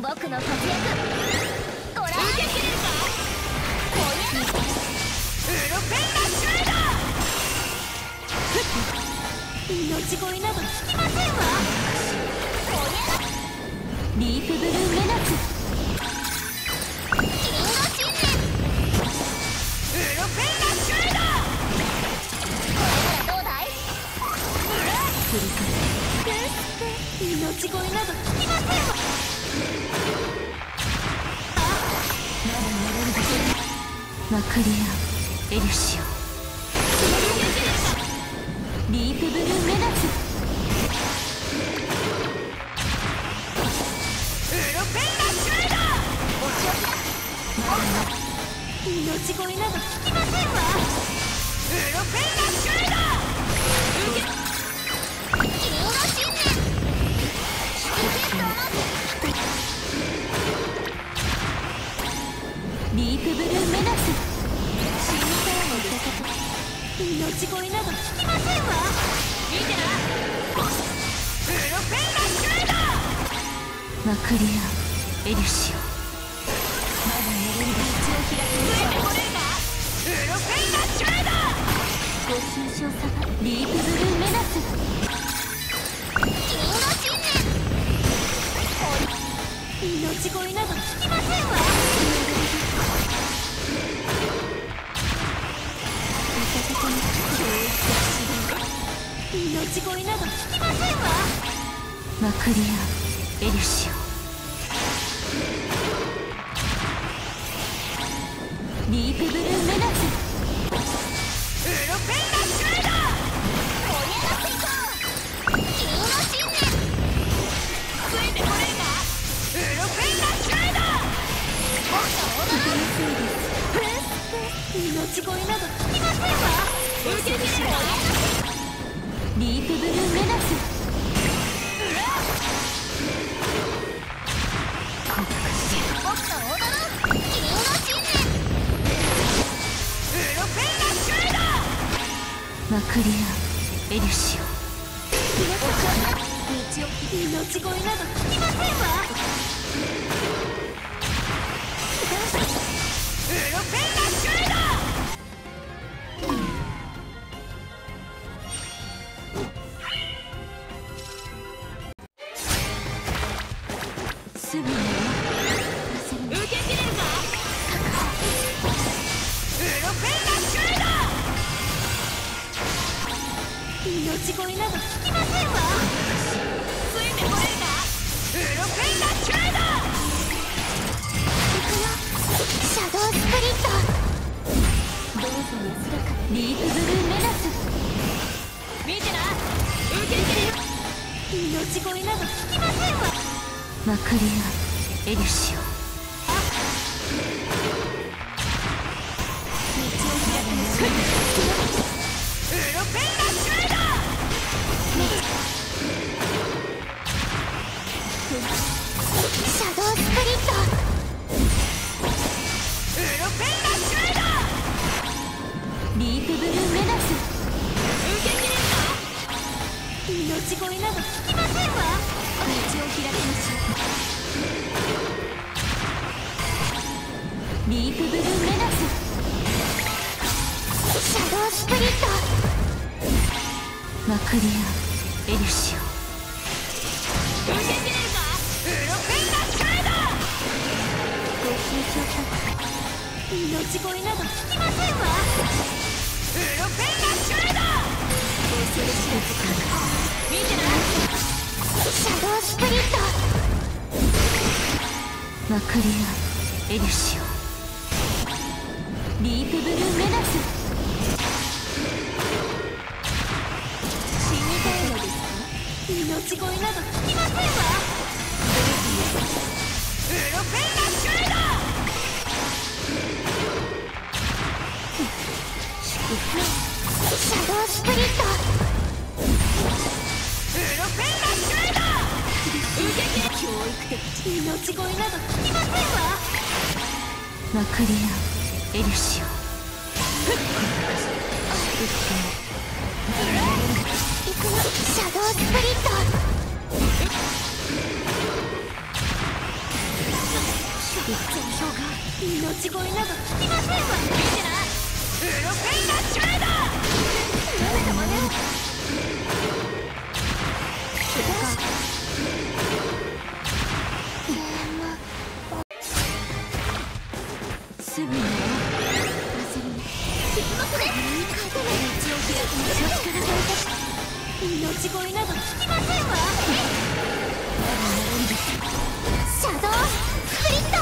僕の活躍ご覧受け切れるかウルペンラッシュライダー命乞いなど聞きませんわリープブルーメナスキング信念クリアエルシオ。リープブルーメナスウロペンラシュライダー。お仕置きだ命乞いなど聞きませんわ。ウロペンラシュライダー。受けキング信念リケットマリープブルー命乞いなど聞きませんわ。見てな。プロペンラッシュライダーマクリアエルシオまだ寝れる道を開く増えてこれるかプロペンラッシュライダーご愁傷様リープブルーメナス。キング信念。命乞いなど聞きませんわ。命乞いなど聞きませんわ。マクリアエルシオリープブルーメナスウロペンラッシュー盛り上がっていこうキング信念ついてこれるかウロペンラッシュー僕のオーダー命乞いなど聞きませんわ。受けるリープブルーメナス。僕のオーダーキング信念ウロペンラッシュライダーマクリアエリシオ。道を命乞いなど聞きませんわ。すぐに受け切れるかウロペンラッシュライダー命乞いなど聞きませんわついてこれるかウロペンラッシュライダー行くよ。シャドウスプリットどうぞ安らかリープブルーメナス見てな受け切れる命乞いなど聞きませんわマクリアエルシオ命乞いなど聞きませんわを開きましょうリープブルーメナスシャドウスプリットマクリア。エルシオ受け切れるかウロペンラッシュライダーご愁傷様命乞いない見てなシシャドウスプリット。マクリア。エルシオ。ディープブルーメナス。命乞いなど聞きませんわマクリアエルシオ行くよシャドウスプリット命乞いなど聞きませんわ見てなウロペイナッチュレーダーダメだ。すぐ命乞いなど聞きませんわ。シャドウスプリット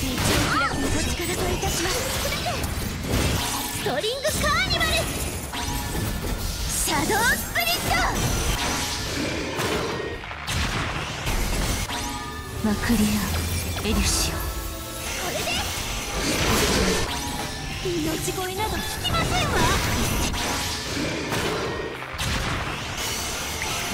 道を開くの力といたしますストリングカーニバル。シャドウスプリットマクリア。エリシオ。これで命乞いなど聞きませんわ。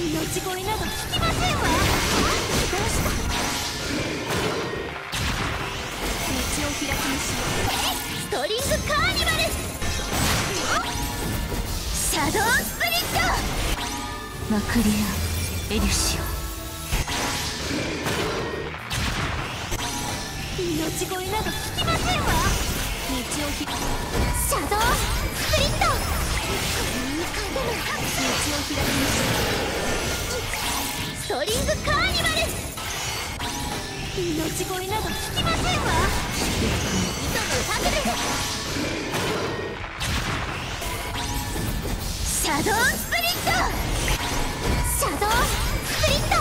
命乞いなど聞きませんわどうした道を開きましょうストリングカーニバルシャドウスプリットマクリアエリュシオ命乞いなど聞きませんわ道をひシャドウスプリットストリングカーニバル命乞いなど聞きませんわ。糸のタグルシャドウスプリット。シャドウスプリット。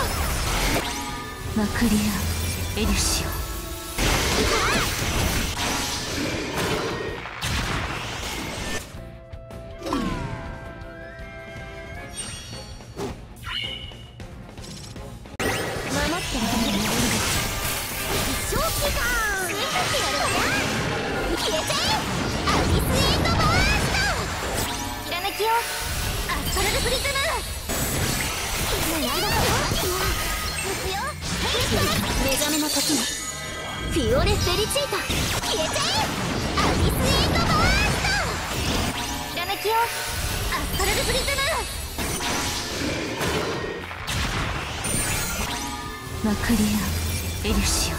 マクリア。エリュシオ。アビスエンドバーストひらめきよアスパラルプリズム今やだぞ行くよ目覚めの時にフ・リチータ消えちゃえアビスエンドバーストひらめきよアスパラルプリズムマクリアエリシオ。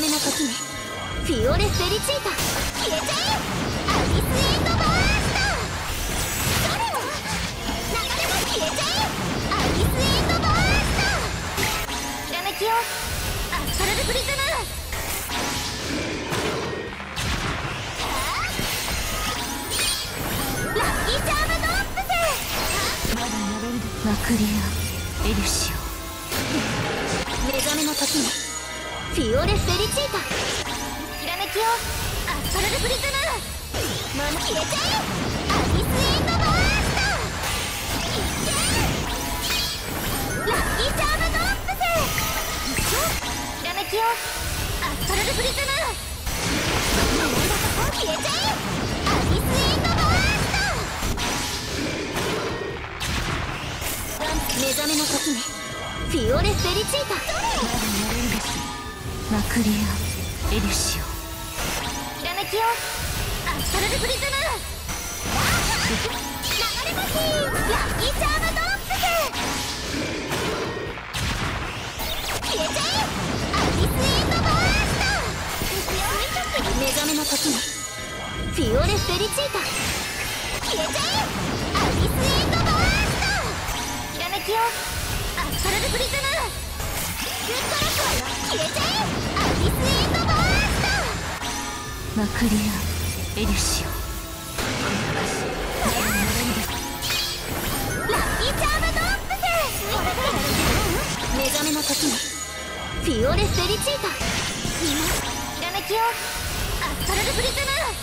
めの時にフィオレ・フェリチータ消えちゃえアビスエンドバーストそれは流れも消えちゃえアビスエンドバーストひらめきよアスパラルプリズムラッキーチャームドップスマクリアエリシオ目覚めの時にフィオレ・フェリチータ。ひらめきよアスパラルプリズムまま消えちゃえアビスエンドバーストラッキーチャームドップスひらめきよアスパラルプリズム消えちゃえアビスエンドバース目覚めの時フィオレ・フェリチータマクリアエリシオ。ひらめきよアスパラルプリズム流れ星ラッキーチャームドロップス消えちゃえアビスエンドバースト目覚めの時にフィオレ・フェリチータ消えちゃえアビスエンドバーストひらめきよアスパラルプリズム。マクリアエリシオラッキーチャームドップス目覚めの時にフィオレ・フェリチータ。ひらめきを。アストラルブリズム。